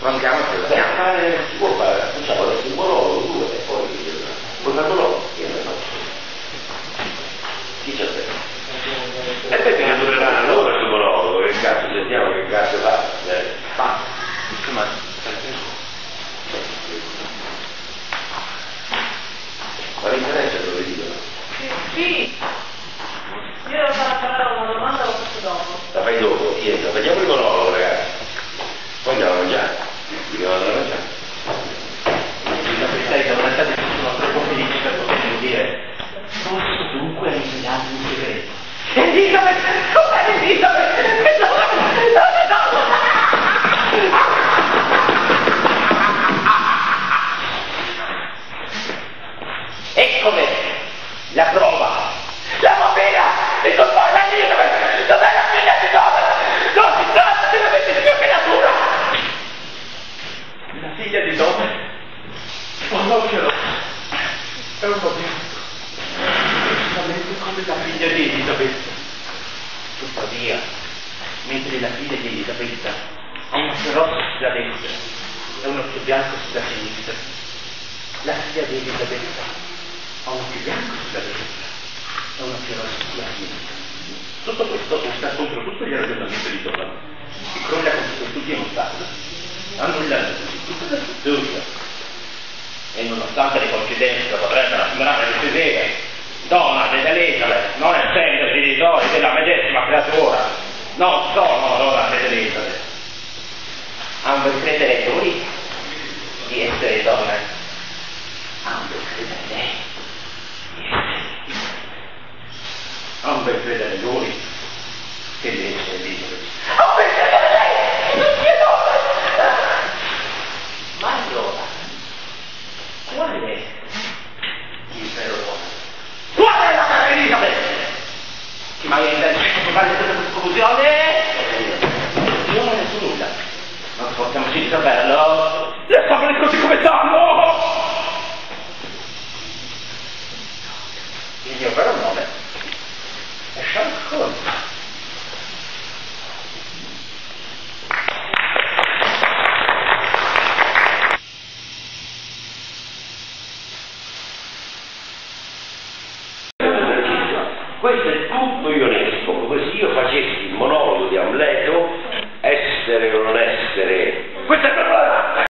Con cháu thử dẹp dạ, của vợ. La prova. La bambina! Mi sopporta Elisabeth! Dov'è la figlia di dove? Non si tratta di una benedizione creatura! La figlia di dove? Oh l'ho. È un bambino. Esattamente come la figlia di Elisabetta. Tuttavia, mentre la figlia di Elisabetta ha una feroce sulla destra e un occhio bianco sulla sinistra, la figlia di Elisabetta ha un occhio bianco sulla destra e un occhio rosso sulla sinistra. Tutto questo sta contro tutti gli ragionamenti di Tolano, che crolla contro tutti in ostacolo, annullando così tutta la struttura. E nonostante le coincidenze potrebbero sembrare decisive, Donna ed Elisabeth, non essendo genitori della medesima creatura, non sono Donna ed Elisabeth. Ambo credere di essere donna. Ambo credere lei di essere Elisabeth. Ambo credere lui che lei sia Elisabeth. Oh, perché dove lei? Non è dove? Ma allora, qual è il vero nome? Qual è la cara Elisabeth? Ti mai intento di fare tutta questa confusione? Io non ne so nulla. Non sforziamoci di saperlo. Le favole così come stanno! Il mio vero nome è Sherlock Holmes. Questo è tutto ionesco, come se io facessi